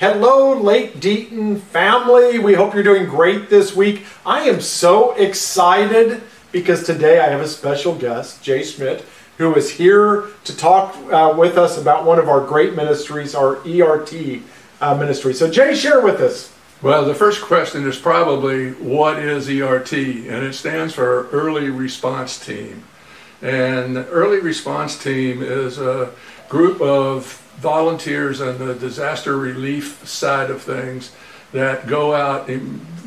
Hello, Lake Deaton family. We hope you're doing great this week. I am so excited because today I have a special guest, Jay Schmidt, who is here to talk uh, with us about one of our great ministries, our ERT uh, ministry. So, Jay, share with us. Well, the first question is probably what is ERT? And it stands for Early Response Team. And the Early Response Team is a group of volunteers on the disaster relief side of things that go out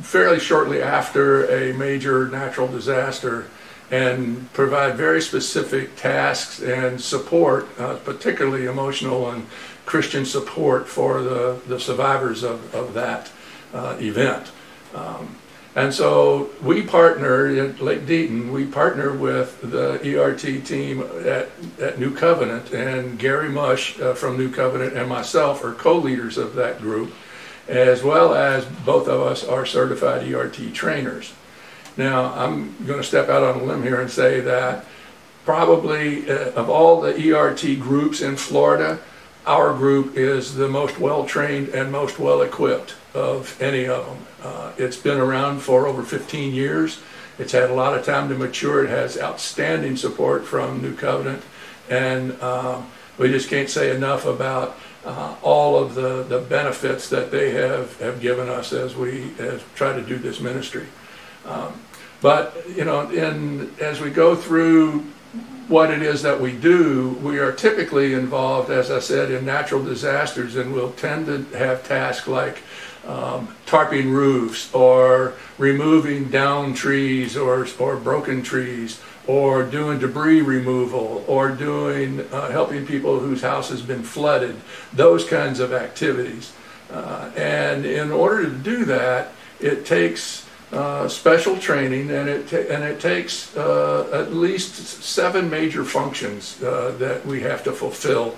fairly shortly after a major natural disaster and provide very specific tasks and support, uh, particularly emotional and Christian support for the, the survivors of, of that uh, event. Um, and so we partner at Lake Deaton, we partner with the ERT team at, at New Covenant, and Gary Mush uh, from New Covenant and myself are co leaders of that group, as well as both of us are certified ERT trainers. Now, I'm going to step out on a limb here and say that probably uh, of all the ERT groups in Florida, our group is the most well trained and most well equipped of any of them. Uh, it's been around for over 15 years. It's had a lot of time to mature. It has outstanding support from New Covenant, and um, we just can't say enough about uh, all of the, the benefits that they have, have given us as we as try to do this ministry. Um, but you know, in, as we go through what it is that we do, we are typically involved, as I said, in natural disasters, and we'll tend to have tasks like um, tarping roofs or removing down trees or, or broken trees or doing debris removal or doing uh, helping people whose house has been flooded, those kinds of activities. Uh, and in order to do that, it takes uh, special training, and it and it takes uh, at least seven major functions uh, that we have to fulfill,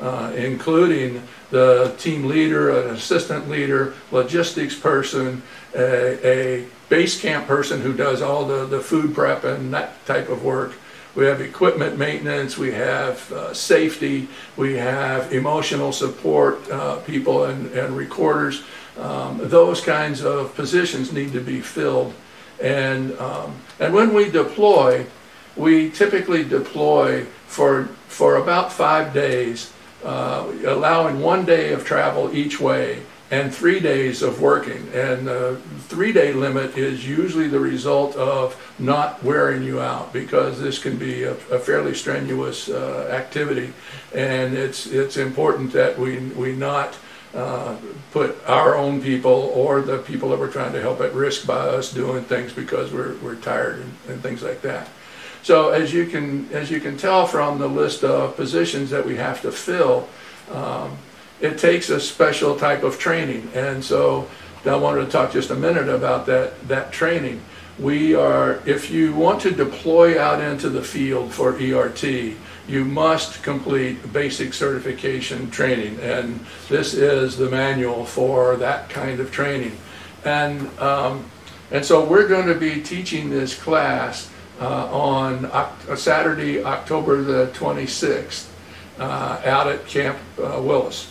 uh, including the team leader, an assistant leader, logistics person, a, a, base camp person who does all the, the food prep and that type of work. We have equipment maintenance, we have uh, safety, we have emotional support people and, and recorders. Um, those kinds of positions need to be filled. And, um, and when we deploy, we typically deploy for, for about five days, uh, allowing one day of travel each way and three days of working. And the three day limit is usually the result of not wearing you out because this can be a, a fairly strenuous uh, activity. And it's, it's important that we, we not uh, put our own people or the people that we're trying to help at risk by us doing things because we're, we're tired and, and things like that. So as you can as you can tell from the list of positions that we have to fill, um, it takes a special type of training. And so I wanted to talk just a minute about that that training. We are if you want to deploy out into the field for ERT, you must complete basic certification training. And this is the manual for that kind of training. And, um, and so we're going to be teaching this class uh, on uh, Saturday, October the 26th, uh, out at Camp uh, Willis.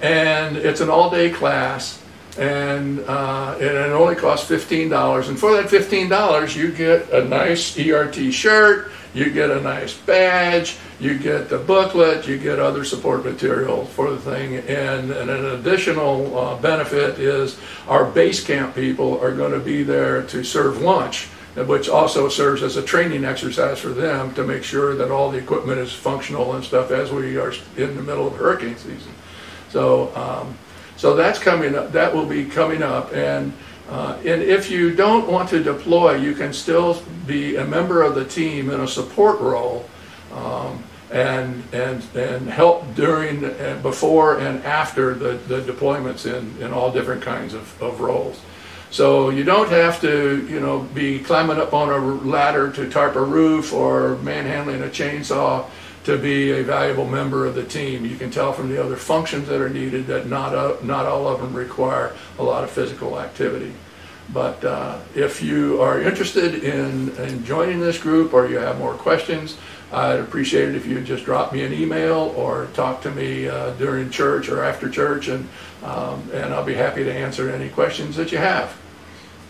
And it's an all day class and, uh, and it only costs $15. And for that $15, you get a nice ERT shirt, you get a nice badge, you get the booklet, you get other support material for the thing. And, and an additional uh, benefit is our base camp people are going to be there to serve lunch which also serves as a training exercise for them to make sure that all the equipment is functional and stuff as we are in the middle of hurricane season. So um, so that's coming up. That will be coming up. And uh, and if you don't want to deploy, you can still be a member of the team in a support role. Um, and and and help during and before and after the, the deployments in, in all different kinds of, of roles. So you don't have to, you know, be climbing up on a ladder to tarp a roof or manhandling a chainsaw to be a valuable member of the team. You can tell from the other functions that are needed that not, uh, not all of them require a lot of physical activity. But uh, if you are interested in, in joining this group or you have more questions, I'd appreciate it if you just drop me an email or talk to me uh, during church or after church, and um, and I'll be happy to answer any questions that you have.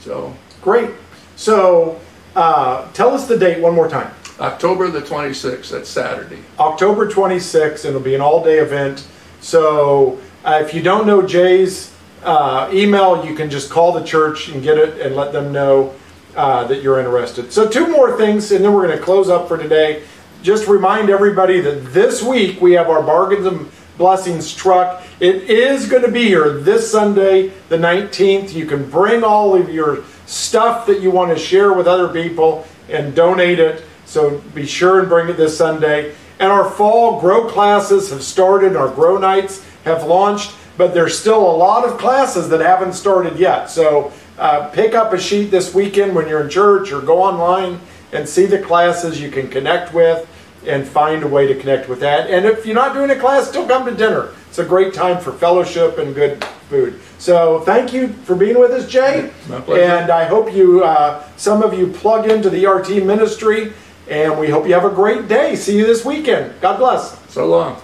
So Great. So uh, tell us the date one more time. October the 26th, that's Saturday. October 26th, and it'll be an all-day event. So uh, if you don't know Jay's uh, email, you can just call the church and get it and let them know uh, that you're interested. So two more things, and then we're going to close up for today. Just remind everybody that this week we have our bargains and blessings truck. It is going to be here this Sunday, the 19th. You can bring all of your stuff that you want to share with other people and donate it. So be sure and bring it this Sunday. And our fall grow classes have started. Our grow nights have launched, but there's still a lot of classes that haven't started yet. So uh, pick up a sheet this weekend when you're in church or go online and see the classes you can connect with and find a way to connect with that. And if you're not doing a class, still come to dinner. It's a great time for fellowship and good food. So thank you for being with us, Jay. My pleasure. And I hope you, uh, some of you plug into the ERT ministry, and we hope you have a great day. See you this weekend. God bless. So long.